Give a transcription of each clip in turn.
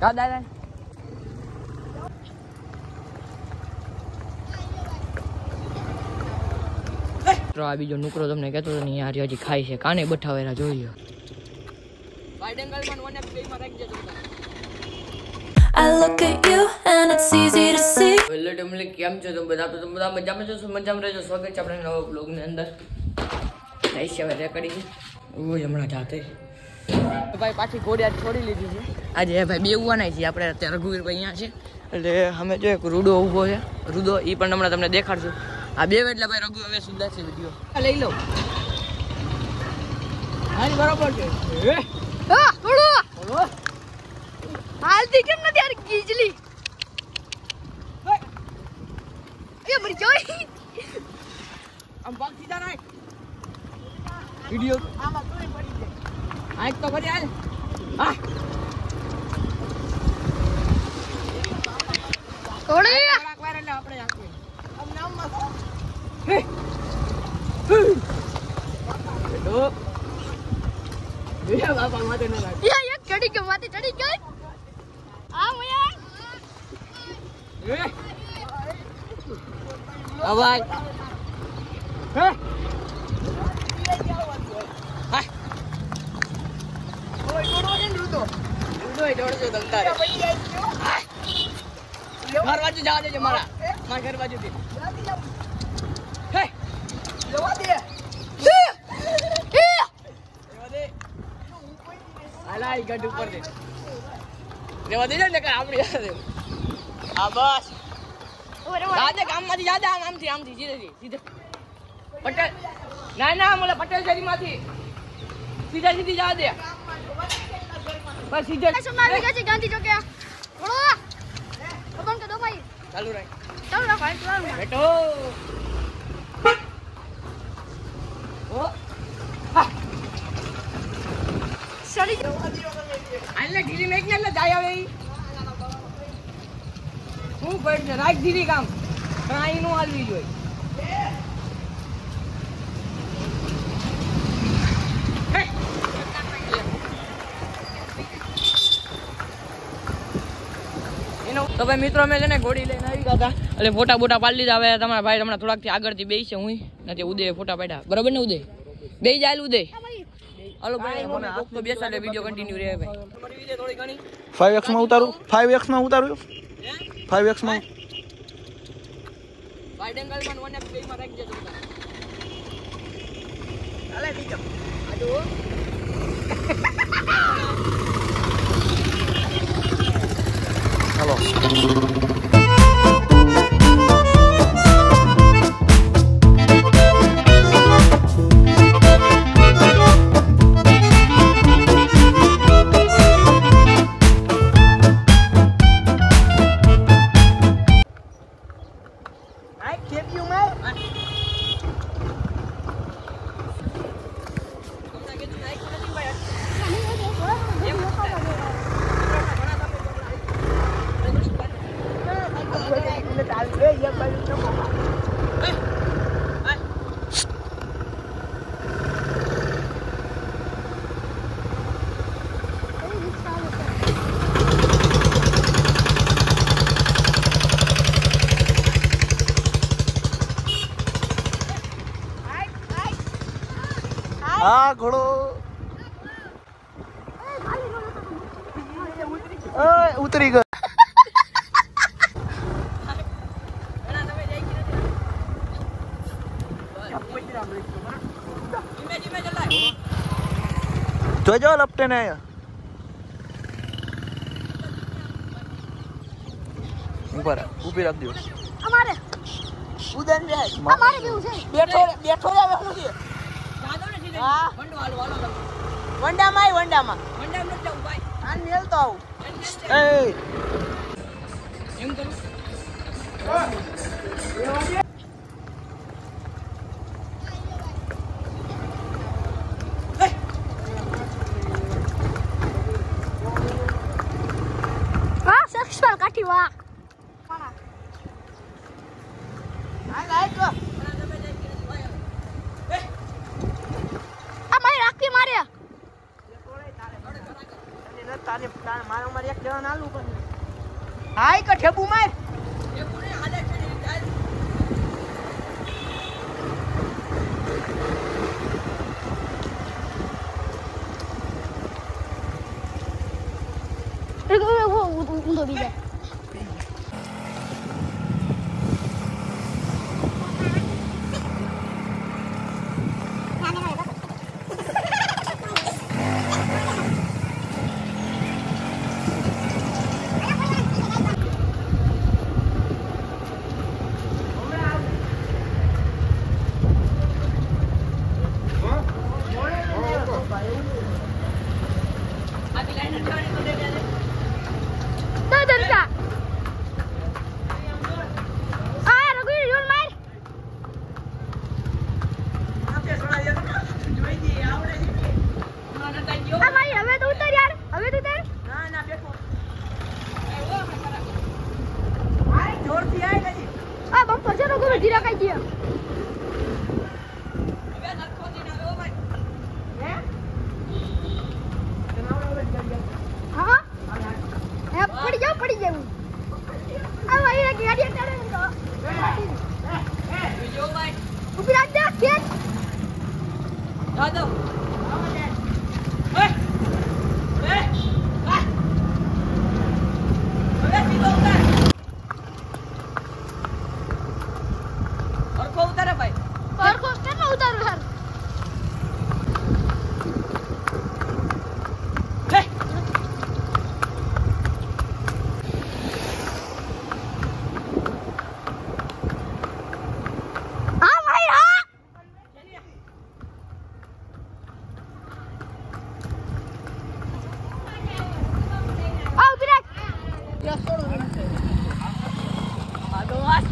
દાદા đây મિત્રો આ બીજો નુકરો તમને કહેતો હતો ને યાર હજી ખાય છે કાને બઠાવેલા જોઈ લો I look at you and it's easy to see. Hello તમને કેમ છો તમે બધા તો તમે બધા મજામાં છો શું મજામાં રહેજો સ્વાગત છે આપણે નવા બ્લોગની અંદર થઈ છે હવે કરી ઓ હમણાં જાતે ભાઈ પાછી ઘોડિયા છોડી લીધી છે. આજે ભાઈ બે ઉવાના છે આપણે અત્યારે રઘુવીરભાઈ અહીંયા છે. એટલે અમે જો એક રૂડો ઊભો છે. રૂડો એ પણ હમણાં તમને દેખાડશું. આ બે એટલે ભાઈ રઘુ હવે સુધા છે વીડિયો લઈ લો. હા બરોબર છે. હાલતી કેમ નથી યાર ગીજલી? એ મરી જોઈ. આમ પગ સીધા રાખ વિડિયો આમાં કોઈ પડી જાય. આજ તો ફરી હાલ હા થોડી વાર એટલે આપણે આપીએ આમ નામમાં બેટો બે બાપા માથે ન એક ચડી ગયો માથે ચડી ગઈ આ મયા એ અવાજ હે હાય ઓય દોડો ને રૂતો દોડજો તમ તારે ઘર બાજુ જવા દેજો મારા. મારા ઘર બાજુથી. હે. જવા દે. ને કે આપણી સાથે. આમ, આમથી આમથી પટેલ. ના ના મને પટેલ શેરીમાંથી. સીધા, સીધી જવા દે બસ સીધે ઓરે સુના આવી ગયા છે ગાંધી ચોક્યા. બોલો. બંધ કે દો ભાઈ. ચાલુ રાખ. ચાલો રાખ. ભાઈ ચાલો બેટો ઓ ચડી ગયો આલે ઢીલી મેક ને એટલે જાય આવે ઈ. હું પડ ને રાખ દીધી કામ કાંઈ નું હાલવી જોઈએ. તો ભાઈ મિત્રો અમે છે ને ઘોડી લઈને આવી ગયા હતા. એટલે ફોટા બોટા પાડી લીધા. હવે તમારા ભાઈ હમણાં થોડાકથી આગળથી બેસી છે હું નથી ઉદય ફોટા પાડ્યા. બરાબર ને ઉદય? બે જાય ઉદય. હાલો ભાઈ તો બેસા એટલે વીડિયો કન્ટિન્યુ રહે ભાઈ. ફાઈવ એક્સમાં ઉતારું? ફાઈવ એક્સમાં ઉતારું? ફાઈવ એક્સમાં વાઇડ એંગલમાં વનમાં રાખી દેજો હાલે બીજો. આજો હાલો. હા ઘોડો. ઉતરી ગયો. જોજો લપટે ને આયા ઉપર ઊભી રાખજો. અમારે. ઉદન જાય અમારે કેવું છે. બેઠો બેઠો રે બેઠો છે? વંડામાં આય વંડામાં વંડામાં નથી જવું ભાઈ આ મેલતો આવું એ એમ કરું હા સક્ષપાલ કાઠી વાહ આ મારી રાખી મારે મારે મારે એક જણા નાલું પણ હાય કે ઠેબુ માર. ઊંધો બીજા. તો દરસા આ هذا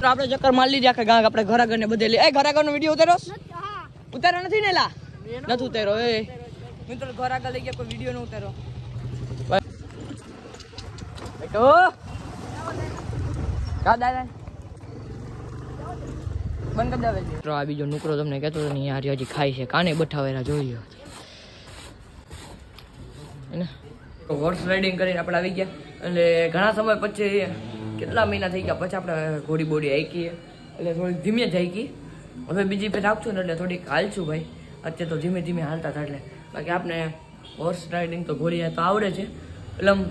તો આપણે ચક્કર મારી લીધી આખા ગામ આપણે ઘર આગળ ને બધે એ ઘર આગળ નો વીડિયો ઉતારો ઉતારો નથી ને લા નથી ઉતારો એ. મિત્રો ઘર આગળ લઈ ગયા કોઈ વીડિયો ન ઉતારો બેટો કા દાદા? બંધ કરી દે મિત્રો આ બીજો નુકરો તમને કહેતો હતો ને યાર હજી ખાય છે. કાને બઠાવેલા જોઈ એને હોર્સ રાઇડિંગ કરીને આપણે આવી ગયા. એટલે ઘણા સમય પછી કેટલા મહિના થઈ ગયા? પછી આપણે ઘોડી બોડી હાઈકી એટલે થોડીક ધીમે જ હાઈકી હવે બીજી ફેર આપશું ને એટલે થોડીક હાલશું ભાઈ. અત્યારે તો ધીમે ધીમે હાલતા હતા એટલે. બાકી આપણે હોર્સ રાઇડિંગ તો ઘોડી તો આવડે છે. એટલે આમ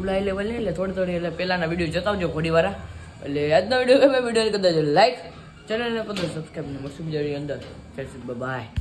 ઉલાઈ લેવલ નહીં, એટલે થોડી થોડી એટલે પહેલાંના વીડિયો જતાવજો ઘોડીવાળા. એટલે આજનો વીડિયો ગમે વીડિયો કદાચ લાઈક, ચેનલને કદાચ સબસ્ક્રાઈબ ને મળશું બીજા અંદર. બાય